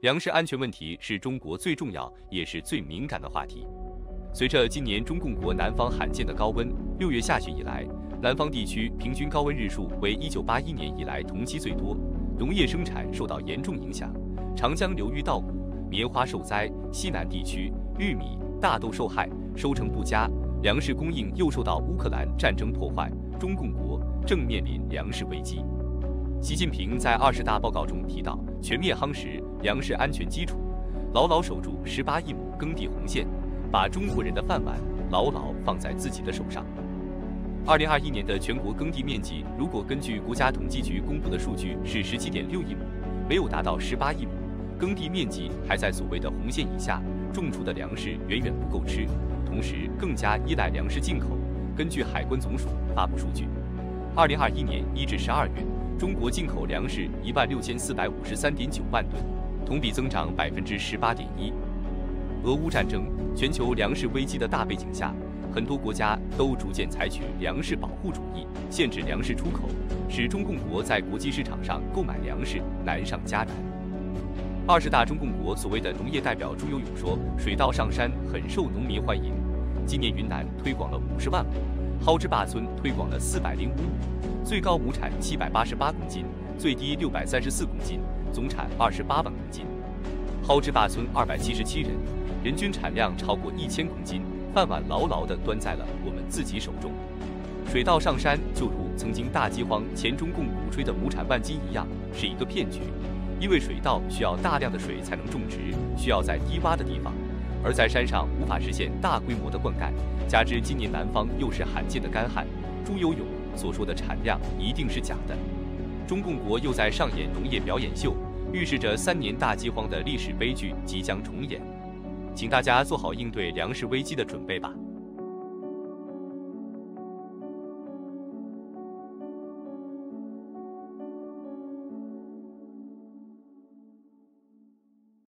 粮食安全问题是中国最重要也是最敏感的话题。随着今年中共国南方罕见的高温，六月下旬以来，南方地区平均高温日数为一九八一年以来同期最多，农业生产受到严重影响，长江流域稻谷、棉花受灾，西南地区玉米、大豆受害，收成不佳，粮食供应又受到乌克兰战争破坏，中共国正面临粮食危机。习近平在二十大报告中提到，全面夯实粮食安全基础，牢牢守住十八亿亩耕地红线，把中国人的饭碗牢牢放在自己的手上。二零二一年的全国耕地面积，如果根据国家统计局公布的数据是十七点六亿亩，没有达到十八亿亩，耕地面积还在所谓的红线以下，种出的粮食远远不够吃，同时更加依赖粮食进口。根据海关总署发布数据，二零二一年一至十二月。中国进口粮食一万六千四百五十三点九万吨，同比增长百分之十八点一。俄乌战争、全球粮食危机的大背景下，很多国家都逐渐采取粮食保护主义，限制粮食出口，使中共国在国际市场上购买粮食难上加难。二十大中共国所谓的农业代表朱友勇说：“水稻上山很受农民欢迎，今年云南推广了五十万亩。”蒿之坝村推广了四百零五亩，最高亩产七百八十八公斤，最低六百三十四公斤，总产二十八万公斤。蒿之坝村二百七十七人，人均产量超过一千公斤，饭碗牢牢地端在了我们自己手中。水稻上山就如曾经大饥荒前中共鼓吹的亩产万斤一样，是一个骗局，因为水稻需要大量的水才能种植，需要在低洼的地方。而在山上无法实现大规模的灌溉，加之今年南方又是罕见的干旱，朱友勇所说的产量一定是假的。中共国又在上演农业表演秀，预示着三年大饥荒的历史悲剧即将重演，请大家做好应对粮食危机的准备吧。